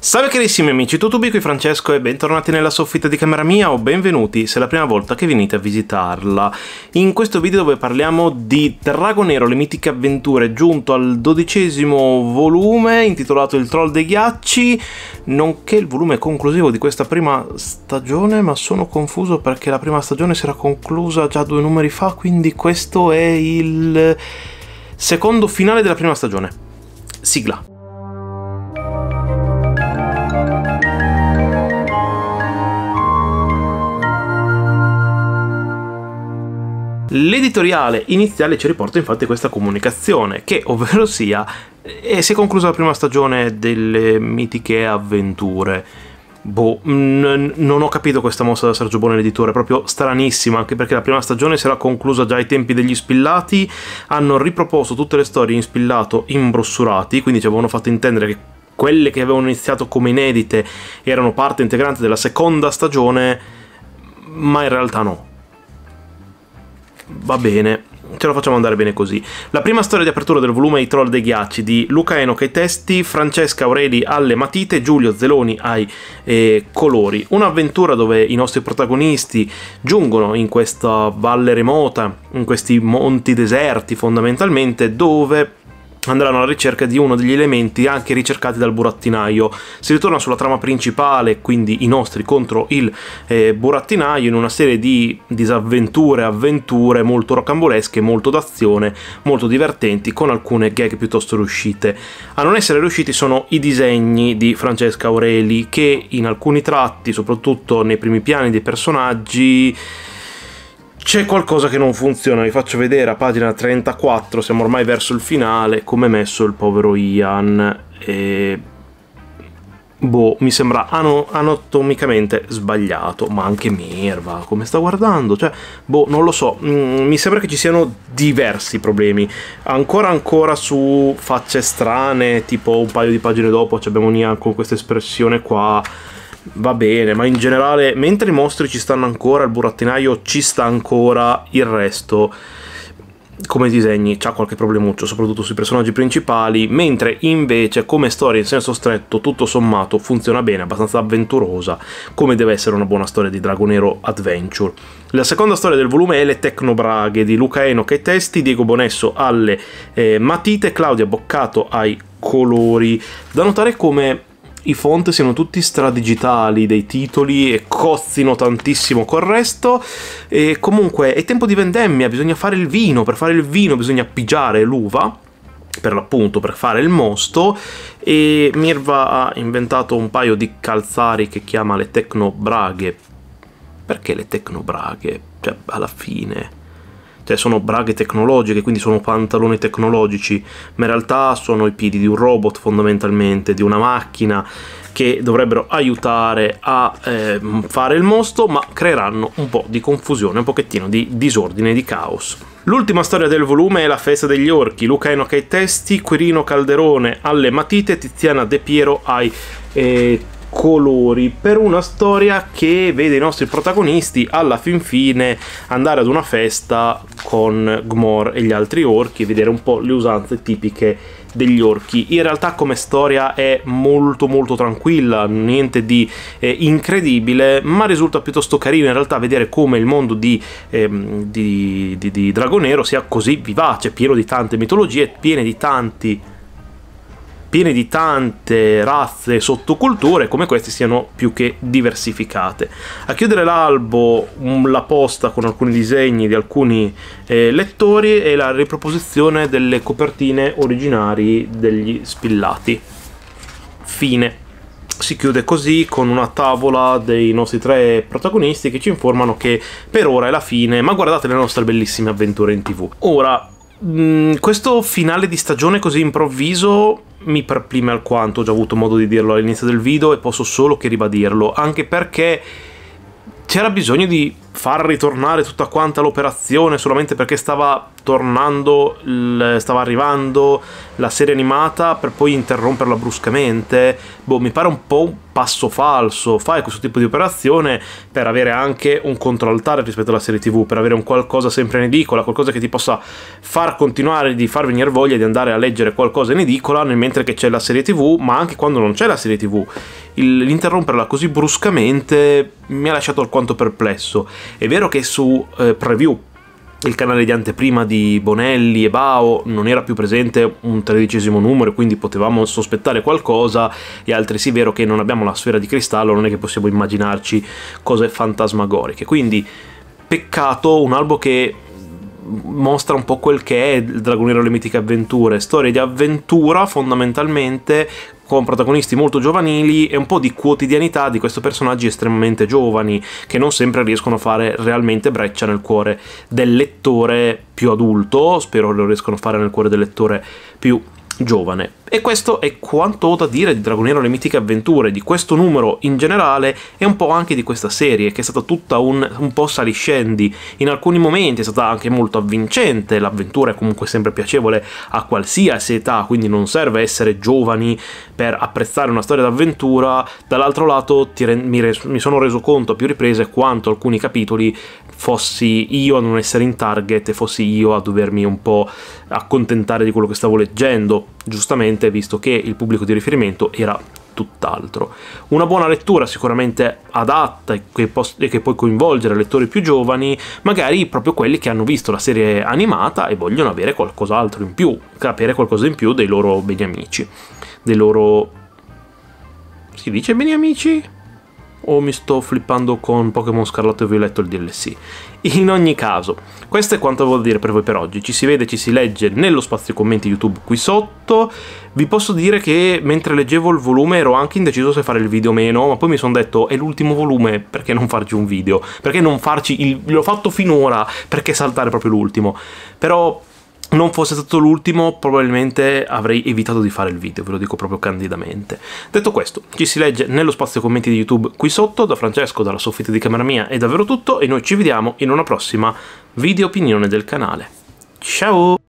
Salve carissimi amici, tutto qui Francesco e bentornati nella soffitta di camera mia o benvenuti se è la prima volta che venite a visitarla. In questo video dove parliamo di Dragonero, le mitiche avventure, giunto al dodicesimo volume intitolato Il Troll dei Ghiacci, nonché il volume conclusivo di questa prima stagione, ma sono confuso perché la prima stagione si era conclusa già due numeri fa, quindi questo è il secondo finale della prima stagione. Sigla. L'editoriale iniziale ci riporta infatti questa comunicazione, che ovvero sia eh, si è conclusa la prima stagione delle mitiche avventure. Boh, non ho capito questa mossa da Sergio Bone, l'editore, proprio stranissima, anche perché la prima stagione si era conclusa già ai tempi degli spillati, hanno riproposto tutte le storie in spillato imbrossurati, quindi ci avevano fatto intendere che quelle che avevano iniziato come inedite erano parte integrante della seconda stagione, ma in realtà no va bene, ce la facciamo andare bene così. La prima storia di apertura del volume I Troll dei Ghiacci di Luca Enoch ai testi, Francesca Aureli alle matite, Giulio Zeloni ai eh, colori. Un'avventura dove i nostri protagonisti giungono in questa valle remota, in questi monti deserti fondamentalmente, dove andranno alla ricerca di uno degli elementi anche ricercati dal burattinaio. Si ritorna sulla trama principale, quindi i nostri contro il eh, burattinaio, in una serie di disavventure, avventure molto rocambolesche, molto d'azione, molto divertenti, con alcune gag piuttosto riuscite. A non essere riusciti sono i disegni di Francesca Aureli, che in alcuni tratti, soprattutto nei primi piani dei personaggi, c'è qualcosa che non funziona, vi faccio vedere a pagina 34, siamo ormai verso il finale, come è messo il povero Ian. E... Boh, mi sembra ano anatomicamente sbagliato, ma anche Mirva, come sta guardando? Cioè, boh, non lo so, mm, mi sembra che ci siano diversi problemi. Ancora ancora su facce strane, tipo un paio di pagine dopo abbiamo Ian con questa espressione qua va bene, ma in generale, mentre i mostri ci stanno ancora, il burattinaio ci sta ancora, il resto come disegni c'ha qualche problemuccio, soprattutto sui personaggi principali, mentre invece come storia in senso stretto, tutto sommato, funziona bene, abbastanza avventurosa, come deve essere una buona storia di Dragonero Adventure. La seconda storia del volume è Le Tecnobraghe di Luca Enoch ai testi, Diego Bonesso alle eh, matite, Claudia Boccato ai colori. Da notare come i font siano tutti stradigitali dei titoli e cozzino tantissimo col resto. E comunque è tempo di vendemmia, bisogna fare il vino, per fare il vino bisogna pigiare l'uva per l'appunto per fare il mosto. E Mirva ha inventato un paio di calzari che chiama le tecnobraghe. Perché le tecnobraghe? cioè alla fine cioè sono braghe tecnologiche, quindi sono pantaloni tecnologici, ma in realtà sono i piedi di un robot fondamentalmente, di una macchina che dovrebbero aiutare a eh, fare il mosto, ma creeranno un po' di confusione, un pochettino di disordine, di caos. L'ultima storia del volume è La festa degli orchi, Luca Enoch ai testi, Quirino Calderone alle matite, Tiziana De Piero ai eh, colori per una storia che vede i nostri protagonisti alla fin fine andare ad una festa con Gmor e gli altri orchi e vedere un po' le usanze tipiche degli orchi. In realtà come storia è molto molto tranquilla, niente di eh, incredibile, ma risulta piuttosto carino in realtà vedere come il mondo di, ehm, di, di, di Dragonero sia così vivace, pieno di tante mitologie, piene di tanti piene di tante razze e sottoculture, come queste siano più che diversificate. A chiudere l'albo la posta con alcuni disegni di alcuni eh, lettori e la riproposizione delle copertine originari degli spillati. Fine. Si chiude così con una tavola dei nostri tre protagonisti che ci informano che per ora è la fine, ma guardate le nostre bellissime avventure in tv. Ora, mm, questo finale di stagione così improvviso mi perplime alquanto, ho già avuto modo di dirlo all'inizio del video e posso solo che ribadirlo, anche perché c'era bisogno di far ritornare tutta quanta l'operazione solamente perché stava tornando, stava arrivando la serie animata per poi interromperla bruscamente, boh, mi pare un po' un passo falso. Fai questo tipo di operazione per avere anche un controaltare rispetto alla serie TV, per avere un qualcosa sempre in edicola, qualcosa che ti possa far continuare di far venire voglia di andare a leggere qualcosa in edicola nel mentre che c'è la serie TV, ma anche quando non c'è la serie TV. l'interromperla così bruscamente mi ha lasciato alquanto perplesso. È vero che su eh, preview il canale di anteprima di Bonelli e Bao non era più presente un tredicesimo numero, quindi potevamo sospettare qualcosa, e altresì vero che non abbiamo la sfera di cristallo, non è che possiamo immaginarci cose fantasmagoriche. Quindi peccato, un albo che mostra un po' quel che è il Dragoniero le mitiche avventure, storie di avventura fondamentalmente con protagonisti molto giovanili e un po' di quotidianità di questi personaggi estremamente giovani che non sempre riescono a fare realmente breccia nel cuore del lettore più adulto, spero lo riescano a fare nel cuore del lettore più giovane. E questo è quanto ho da dire di Dragoniero le mitiche avventure, di questo numero in generale e un po' anche di questa serie, che è stata tutta un, un po' saliscendi. In alcuni momenti è stata anche molto avvincente, l'avventura è comunque sempre piacevole a qualsiasi età, quindi non serve essere giovani per apprezzare una storia d'avventura. Dall'altro lato mi, res- mi sono reso conto a più riprese quanto alcuni capitoli fossi io a non essere in target e fossi io a dovermi un po' accontentare di quello che stavo leggendo, giustamente visto che il pubblico di riferimento era tutt'altro. Una buona lettura sicuramente adatta e che, e che può coinvolgere lettori più giovani, magari proprio quelli che hanno visto la serie animata e vogliono avere qualcos'altro in più, capire qualcosa in più dei loro beniamici, dei loro... si dice beniamici? O mi sto flippando con Pokémon Scarlatto e Violetto il DLC. In ogni caso, questo è quanto voglio dire per voi per oggi. Ci si vede, ci si legge nello spazio commenti YouTube qui sotto. Vi posso dire che mentre leggevo il volume ero anche indeciso se fare il video o meno, ma poi mi sono detto è l'ultimo volume, perché non farci un video? Perché non farci il... l'ho fatto finora, perché saltare proprio l'ultimo? Però non fosse stato l'ultimo, probabilmente avrei evitato di fare il video, ve lo dico proprio candidamente. Detto questo, ci si legge nello spazio commenti di YouTube qui sotto, da Francesco, dalla soffitta di camera mia, è davvero tutto e noi ci vediamo in una prossima video opinione del canale. Ciao!